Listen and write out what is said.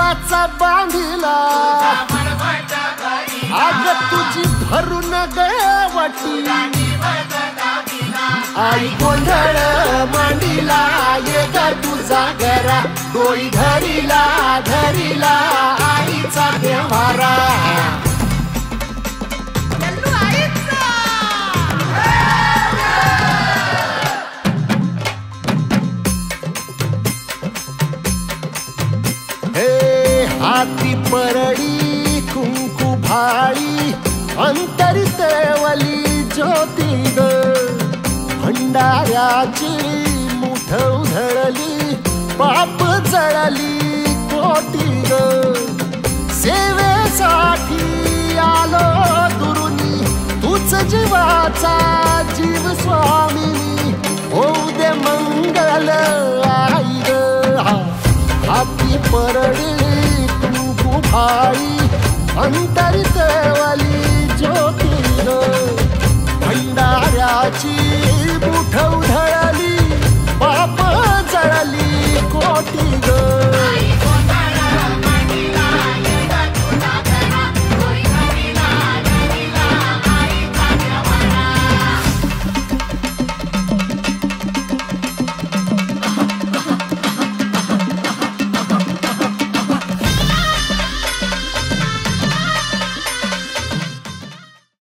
बाचा बांधिला. आग तुझी भरून गटी आई गोंधळ मांडिला येग तुझा घरा डोळी धरिला धरिला आईचा देवारा Hey! हाती परळी कुंकू भाळी अंतरितवली ज्योती ग भंडाऱ्याची मुठ उधळली पाप जळली कोटी ग सेवेसाठी आलो दुरुनी तूच जीवाचा अंतरितवली ज्योती भंडाऱ्याची मुठ उधळली पाप जळली कोटी